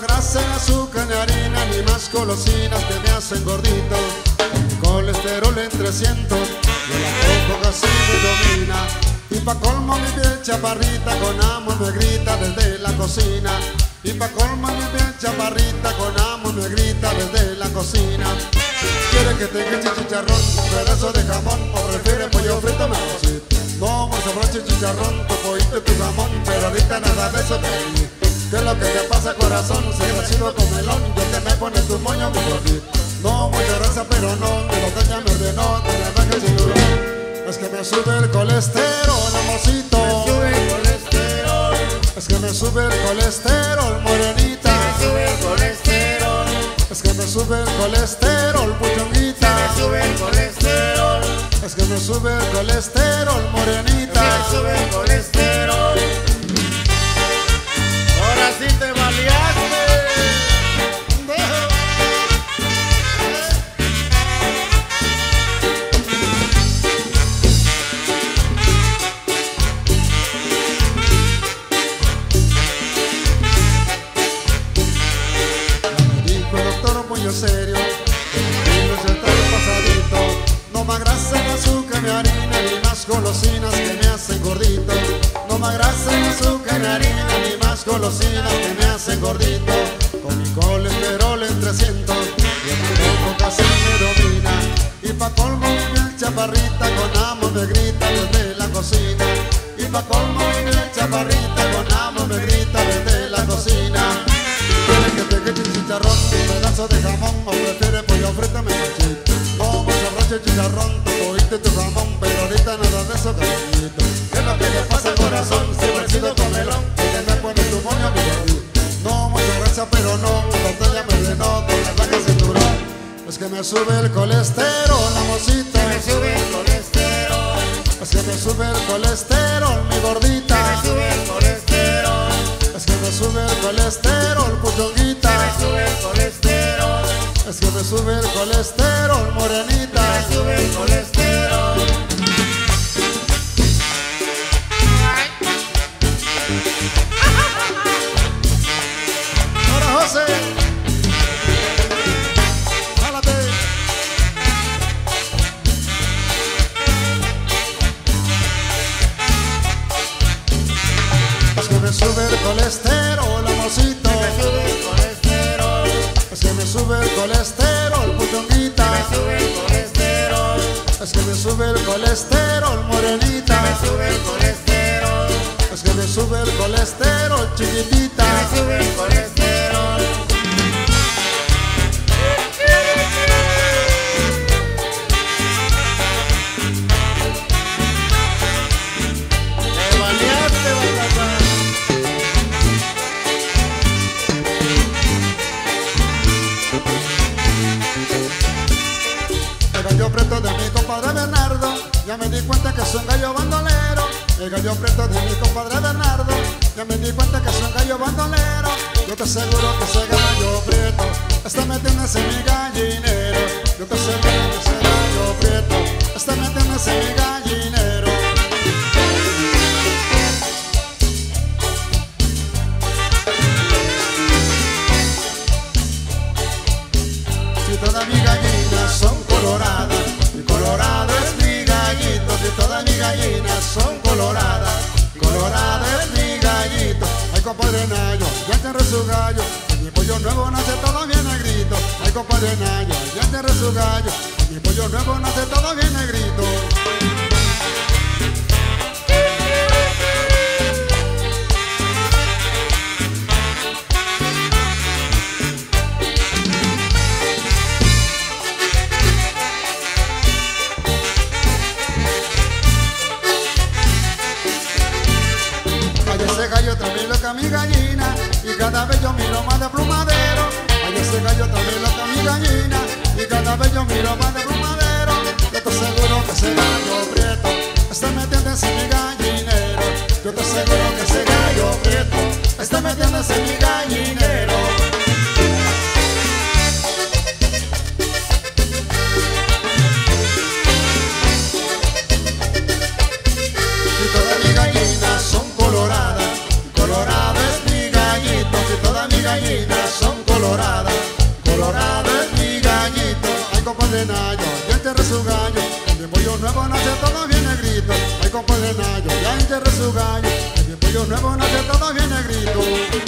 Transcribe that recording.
grasa, ni azúcar, ni harina, ni más golosinas que me hacen gordito. Colesterol en 300, y la coco casi me domina. Y pa' colmo mi piel chaparrita, con amor me grita desde la cocina. Y pa' colmo mi piel chaparrita, con amor me grita desde la cocina. Quiere que te eche chicharrón, pedazo de jamón, o prefiere pollo frito, me No, me sobra chicharrón, tu pollito y tu jamón, nada de eso, baby. ¿Qué es lo que te pasa corazón? Si has sido con melón, yo te me pones tu moño, mi gordito. No, mucha grasa, pero no, me lo tenga me ordenó, te me baja el cinturón. Es que me sube el colesterol, amorcito. Me sube el colesterol. Es que me sube el colesterol, morenita. Me sube el colesterol. Es que me sube el colesterol, puchonguita. Me sube el colesterol. Es que me sube el colesterol, morenita. Más grasa, ni azúcar, ni harina, ni más golosinas que me hacen gordito. No más grasa, ni azúcar, ni harina, ni más golosinas que me hacen gordito. Con mi colesterol en 300, y el casi me domina. Y pa' colmo mi chaparrita, con amor me grita desde la cocina. Y pa' colmo mi chaparrita, con amor me grita desde la cocina. Pedazo de jamón O prefiere pollo frito, me machito No me sobra chicharrón, pollito y tu jamón Pero ahorita nada de eso, cariñito ¿Qué es lo que te pasa, corazón? Si me sido con melón Y que me pone tu moño, mi gordito No, mucha grasa, pero no La botella me con la vaca cinturón. Es que me sube el colesterol, amorcito Me sube el colesterol. Es que me sube el colesterol, mi gordita me sube el colesterol, morenita. Me sube el colesterol. Ahora José. Jálate. Me sube el colesterol, amorcito. Me sube me sube el colesterol, puchonguita. Me sube el colesterol. Es que me sube el colesterol, morenita. Me sube el colesterol. Es que me sube el colesterol, chiquitita. Me sube el colesterol. Gallo preto de mi compadre Bernardo, ya me di cuenta que es un gallo bandolero. Yo te aseguro que ese gallo prieto está metiéndose en mi gallinero. Yo te aseguro que ese gallo prieto está metiéndose en mi gallinero. Si todas mis gallinas son coloradas, y colorado es mi gallito. Si todas mis gallinas son coloradas, compadre Nayo, ya te su gallo. Mi pollo nuevo nace bien negrito. Ay, compadre Nayo, ya te su gallo. Mi pollo nuevo nace bien negrito. Más de plumadero. Ay, ese gallo también loca mi Y cada vez yo miro más de plumadero. Yo te aseguro que ese gallo prieto Está metiéndose en mi gallinero. Yo te aseguro que ese gallo prieto Está metiéndose en mi gallinero gallo, el de pollo nuevo nace todo bien negrito, hay compa de nayo, ya enterré su gallo, el de pollo nuevo nace todo bien negrito.